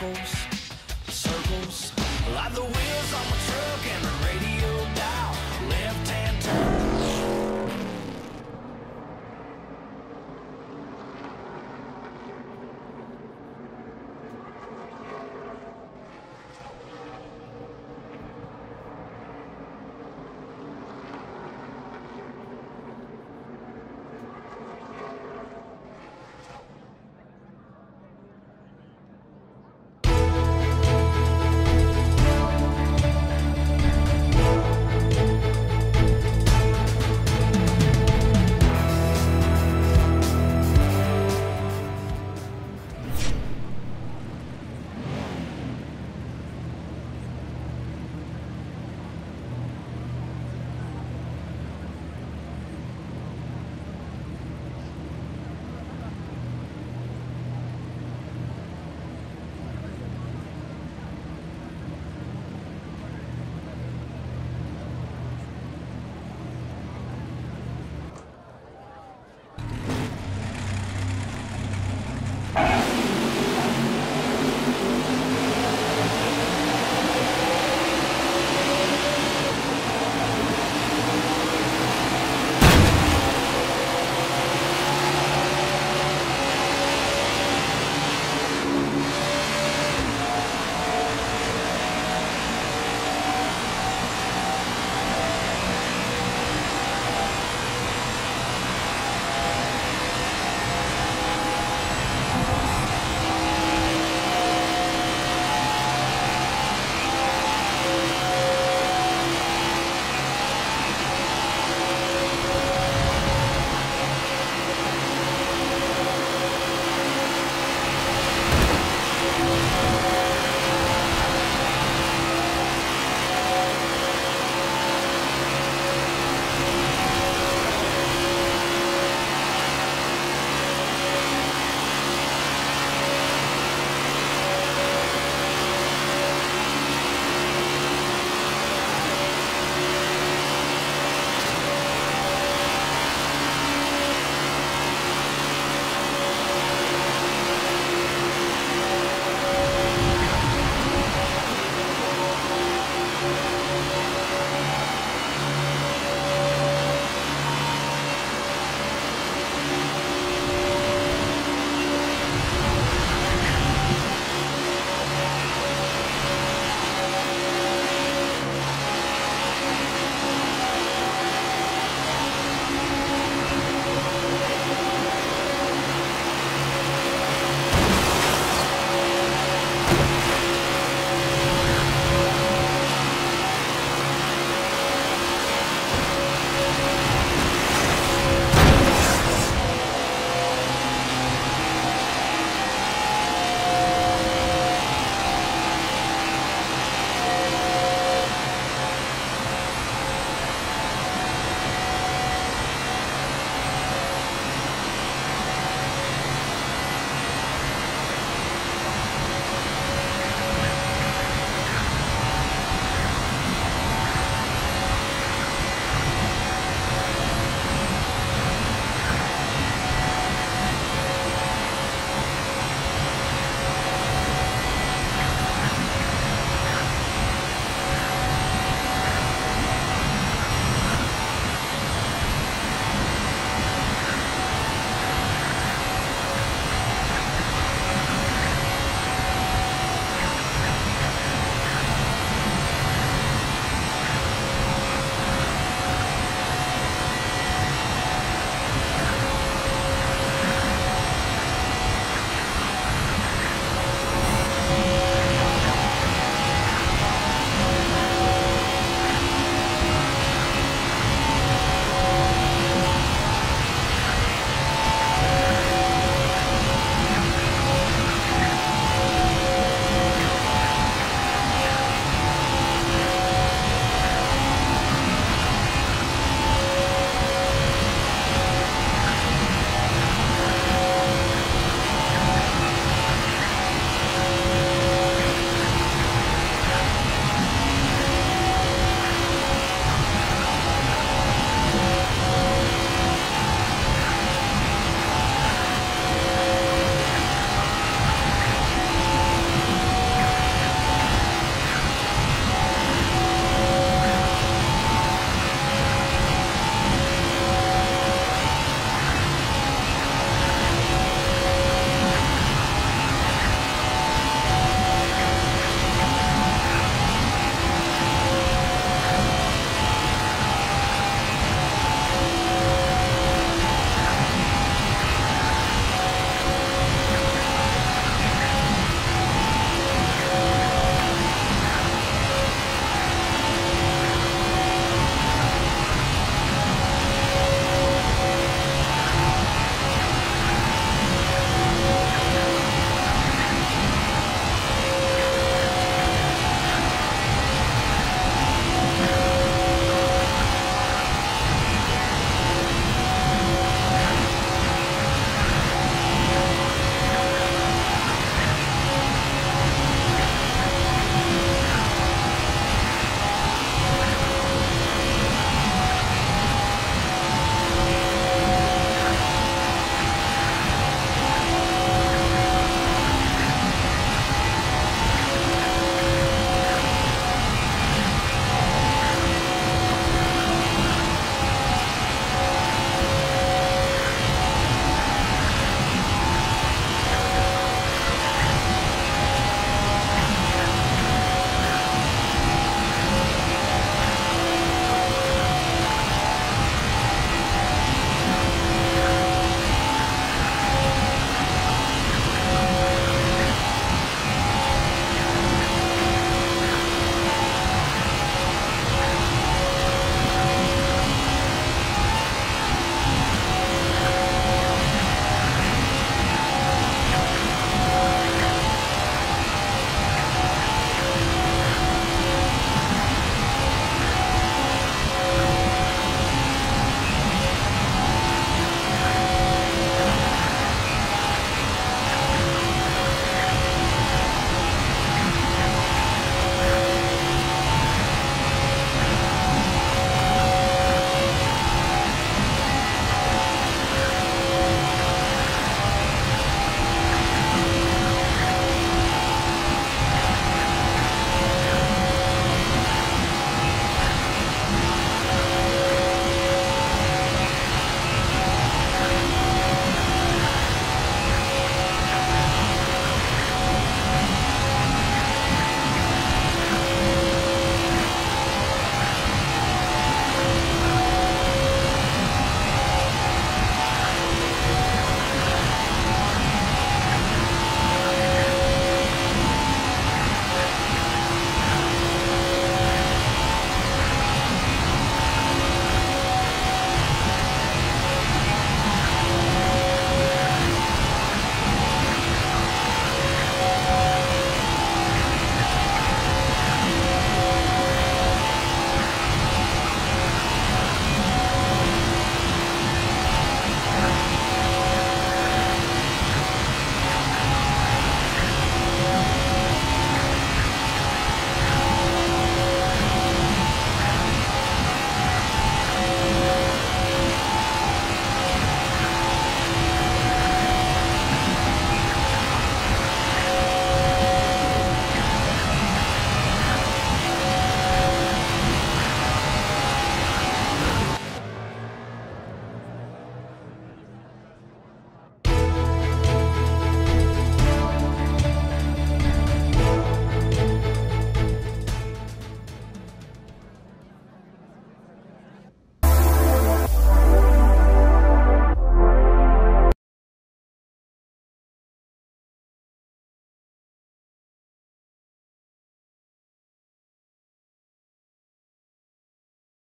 circles